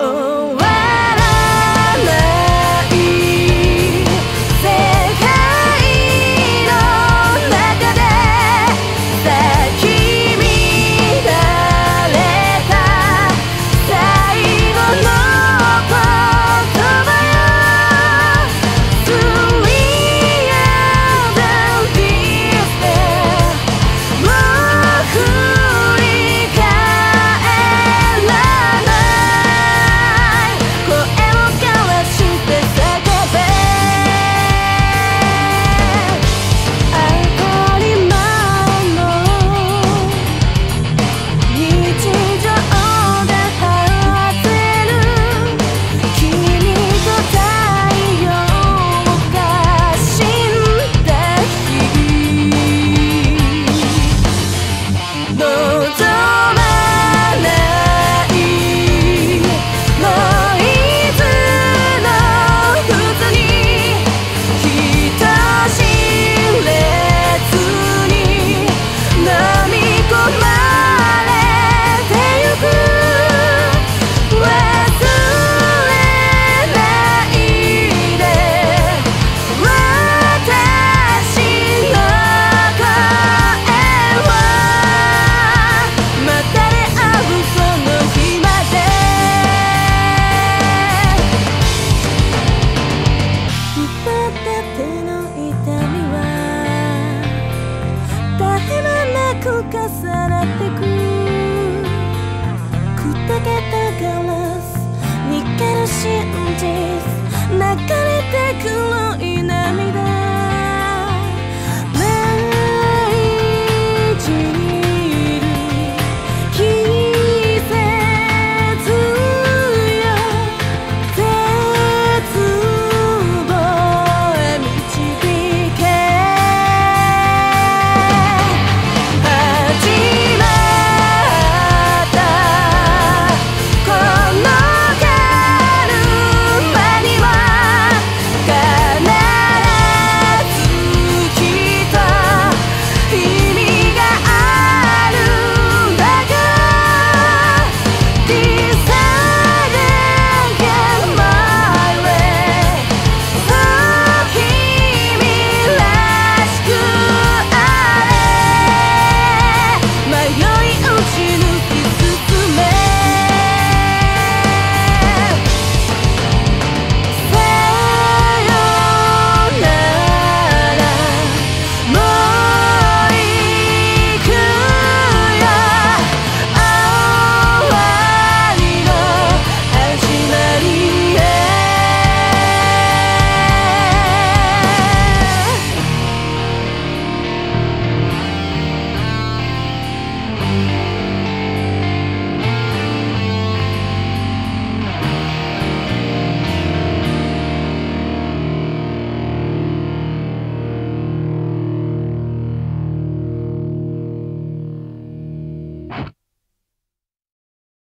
oh.